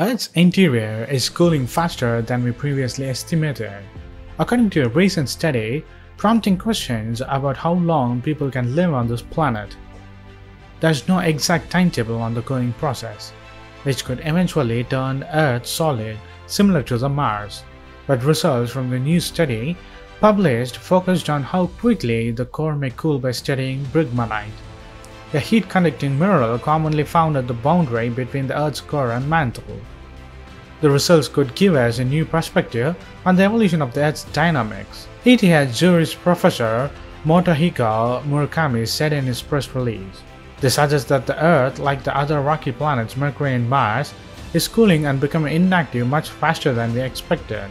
Earth's interior is cooling faster than we previously estimated, according to a recent study prompting questions about how long people can live on this planet. There's no exact timetable on the cooling process, which could eventually turn Earth solid similar to the Mars, but results from the new study published focused on how quickly the core may cool by studying bridgmanite, a heat-conducting mineral commonly found at the boundary between the Earth's core and mantle. The results could give us a new perspective on the evolution of the Earth's dynamics. ETH Zurich professor Motohiko Murakami said in his press release. This suggests that the Earth, like the other rocky planets Mercury and Mars, is cooling and becoming inactive much faster than we expected.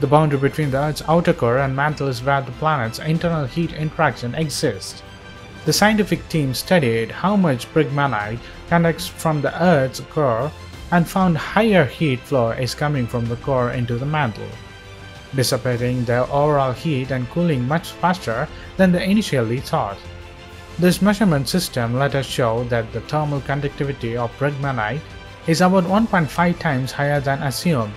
The boundary between the Earth's outer core and mantle is where the planet's internal heat interaction exists. The scientific team studied how much bridgmanite conducts from the Earth's core and found higher heat flow is coming from the core into the mantle, dissipating the overall heat and cooling much faster than they initially thought. This measurement system let us show that the thermal conductivity of bridgmanite is about 1.5 times higher than assumed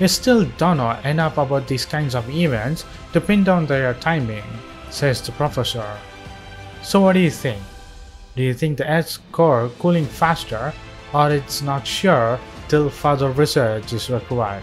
we still don't know enough about these kinds of events to pin down their timing, says the professor. So what do you think? Do you think the Earth's core cooling faster or it's not sure till further research is required?